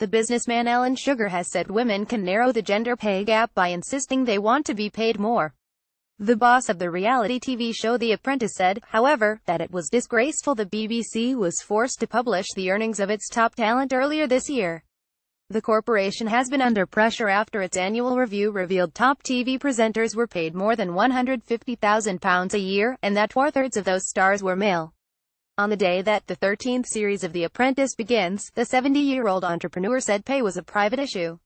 The businessman Alan Sugar has said women can narrow the gender pay gap by insisting they want to be paid more. The boss of the reality TV show The Apprentice said, however, that it was disgraceful the BBC was forced to publish the earnings of its top talent earlier this year. The corporation has been under pressure after its annual review revealed top TV presenters were paid more than £150,000 a year, and that four-thirds of those stars were male. On the day that the 13th series of The Apprentice begins, the 70-year-old entrepreneur said pay was a private issue.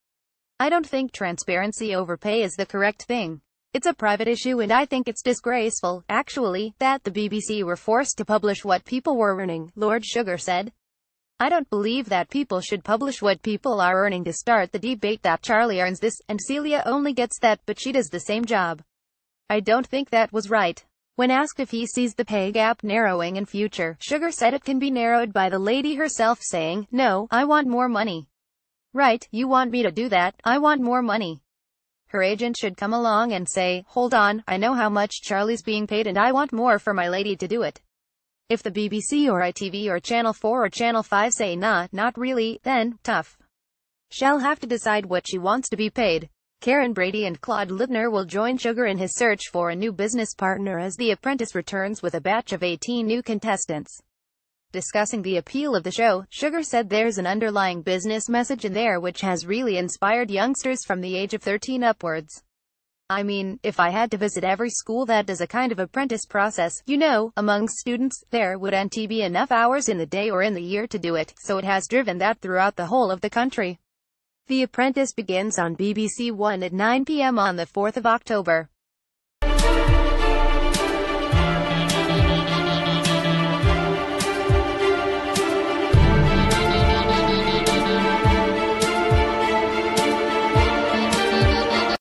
I don't think transparency over pay is the correct thing. It's a private issue and I think it's disgraceful, actually, that the BBC were forced to publish what people were earning, Lord Sugar said. I don't believe that people should publish what people are earning to start the debate that Charlie earns this, and Celia only gets that, but she does the same job. I don't think that was right. When asked if he sees the pay gap narrowing in future, Sugar said it can be narrowed by the lady herself saying, no, I want more money. Right, you want me to do that, I want more money. Her agent should come along and say, hold on, I know how much Charlie's being paid and I want more for my lady to do it. If the BBC or ITV or Channel 4 or Channel 5 say nah, not really, then, tough. She'll have to decide what she wants to be paid. Karren Brady and Claude Littner will join Sugar in his search for a new business partner as The Apprentice returns with a batch of 18 new contestants. Discussing the appeal of the show, Sugar said there's an underlying business message in there which has really inspired youngsters from the age of 13 upwards. I mean, if I had to visit every school that does a kind of apprentice process, you know, among students, there wouldn't be enough hours in the day or in the year to do it, so it has driven that throughout the whole of the country. The Apprentice begins on BBC One at 9 p.m. on the 4th of October.